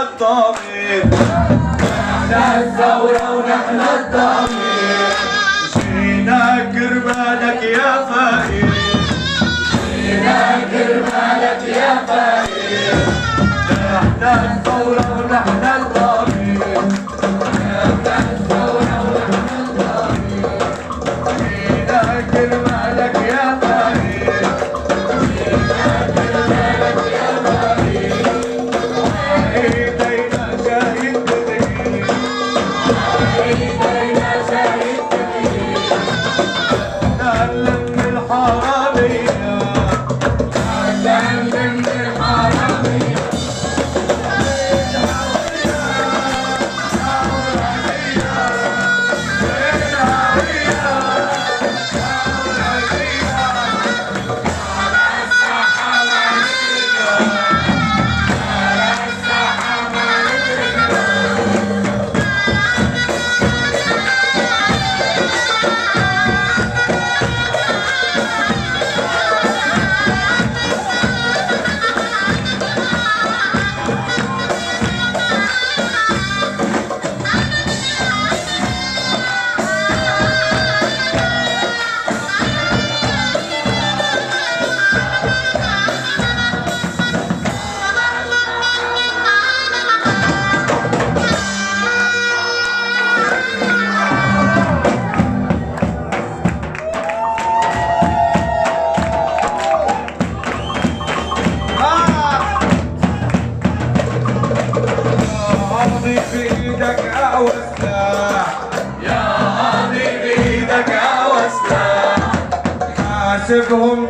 الضمير. إحنا الثورة ونحن الضمير. جينا كرمالك يا فرد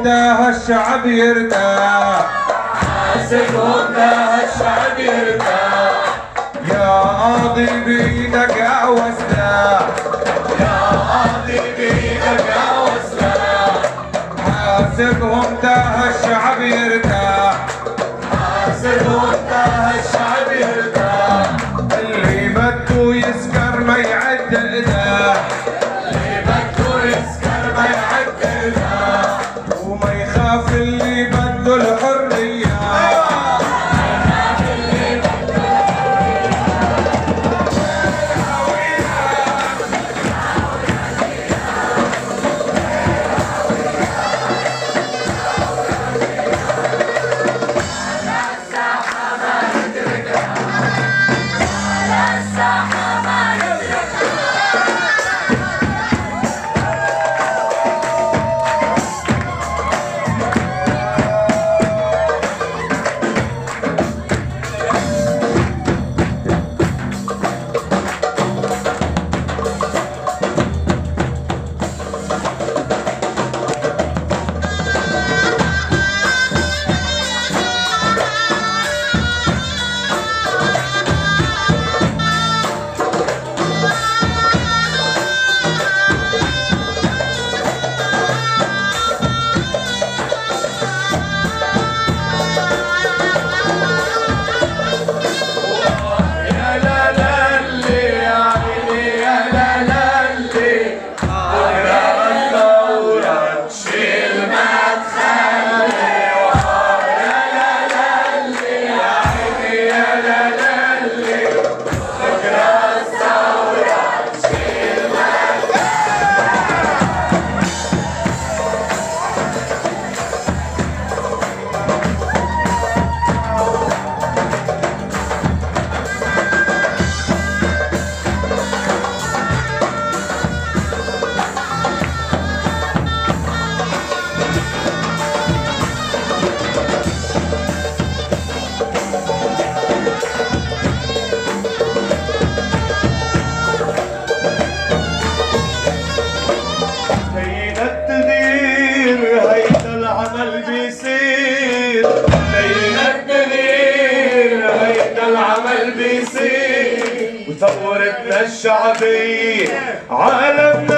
ده الشعب يرتاح. حاسب وبده الشعب يرتاح. يا قاضي بيدك اقوى سلاح يا قاضي بيدك اقوى سلاح حاسبهم ده الشعب يرتاح. الشعبية عالمنا